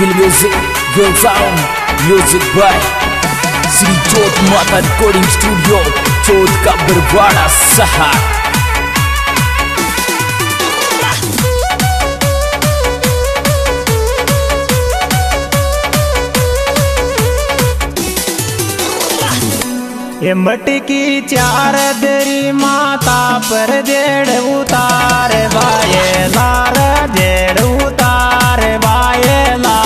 Feel music, girl sound, music by Shri जोत माता recording studio चौथ का सहार ये मटकी चार देरी माता पर जेड़ उतार बाये लार जेड़ उतार। बाये ला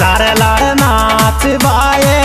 लार लार नाच बाये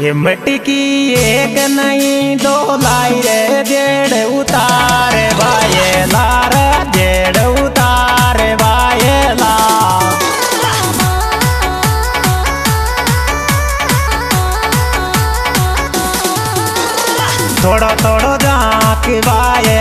ये मटकी एक नहीं दो लाई रे, जेड़ उतार बाये लार, जेड़ उतार बाये ला थोड़ा थोड़ा जाके बाये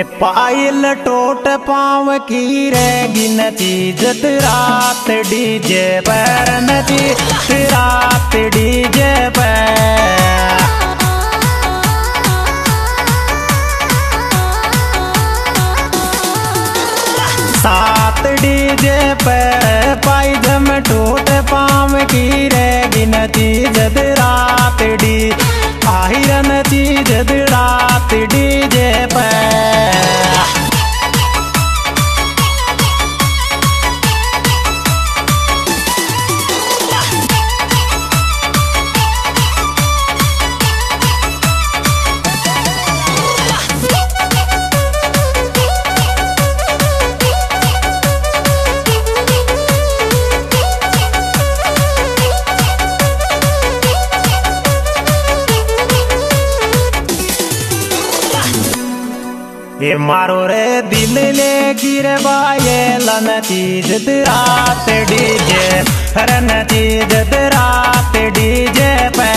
ए पायल टोट पाव की रे गिनती जत रात डीजे पर नची रात डीजे सात डीजे पर पाई जम टूट पाम की रे गिनती जद रात डी आहिरन ची जद रात डीजे पर ये मारो रे दिल ले गिर बाये लन चीज़ रात डीजे रन चीज़ रात डीजे पे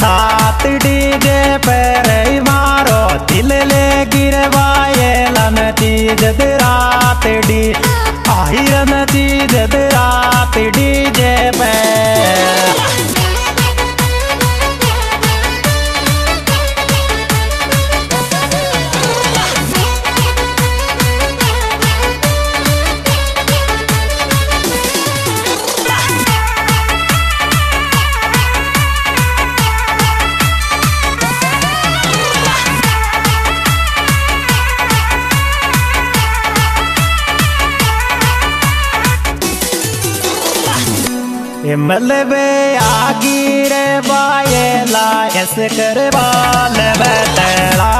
सात डीजे पे रे मारो दिल ले गिर बाये लन चीज़ रात डी आहिरन चीज़ मलबे आगी रे बाये ला, यस कर बाल बतला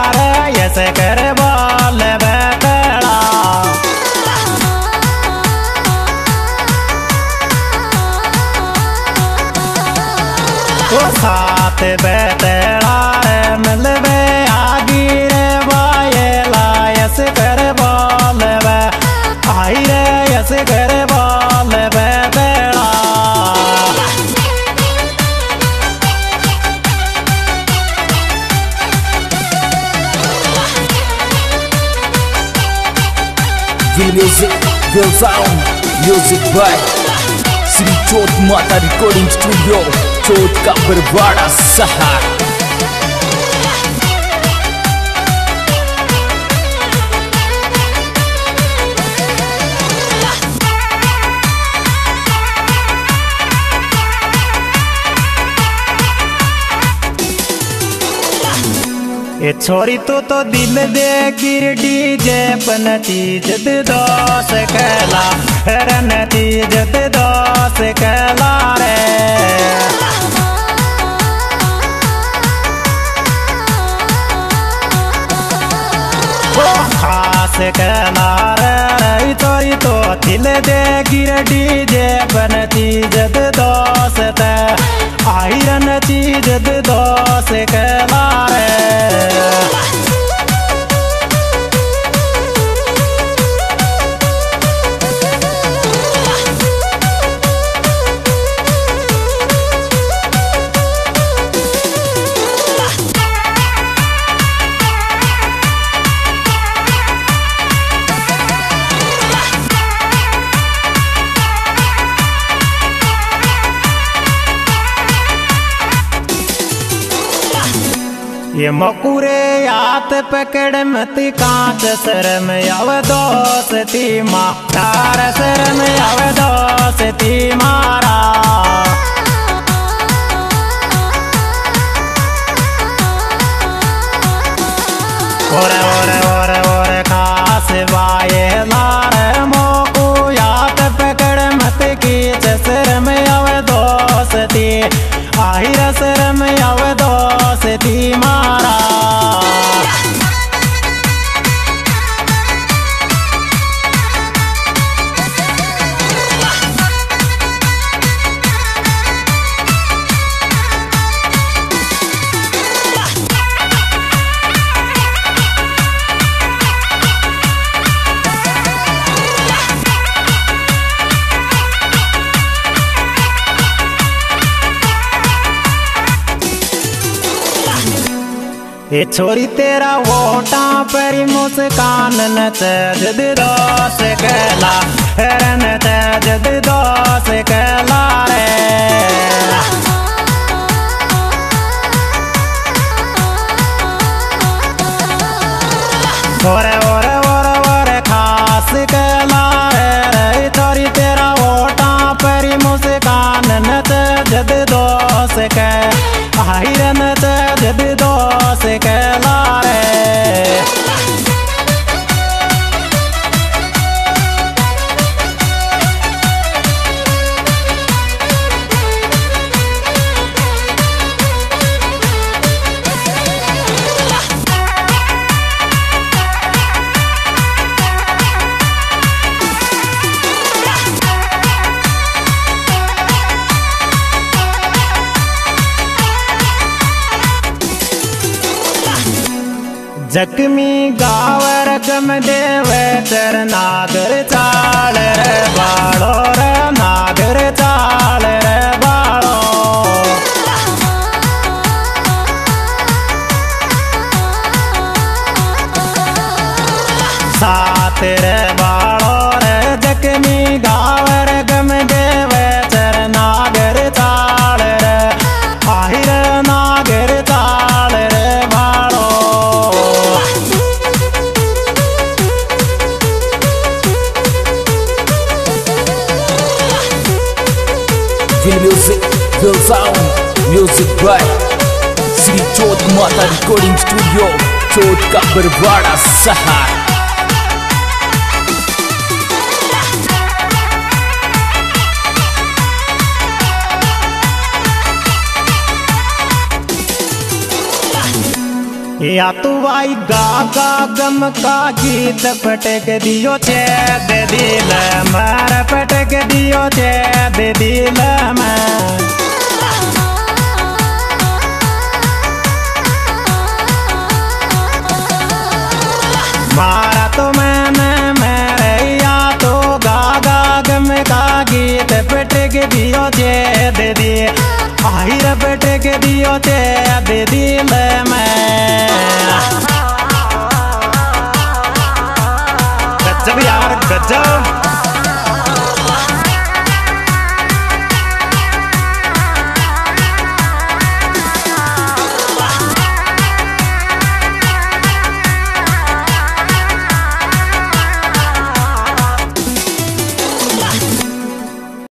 यस कर बाल बतला ओ साथ बैतड़ा music, will sound, music by Sri Chot Mata Recording Studio, Chot का बरवाड़ा सहार ये छोरी तू तो दिल दे गिर डीजे पन चीज़ दोस कहला। रन चीज़ दोस कहला रे। खास कहला रे छोरी तो दिल दे गिर डीजे पन चीज़ दोस ते। आयरन चीज़ दोस कहला रे ये मकुरे यात पकड़ मत कांत शरम अव दोस्ती मार शरम अव दोस्ती मारा। और और और और खास बाये ये छोरी, तेरा वोटा पर मुस्कान न तेज दोस कहला। रन जद दोस कहला रे। ओरे जख्मी गावर गम देव, तर नागर चाल रे बाड़ो रे, नागर चाल रे बाड़ो। सात रे Will music, will sound, music by Sri Chot Mata Recording Studio, Chot का बरवाड़ा सहार या तू आई गा गा गम का गीत पटक दियो छे दे दिल मार पटक दियो छे दे दिल मारा। तो मैंने मेरे या तो गा गा गम का गीत पटक दियो छे दे दिए आहिर पटक दियो छे दे दिल में। da.